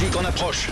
britannique en approche.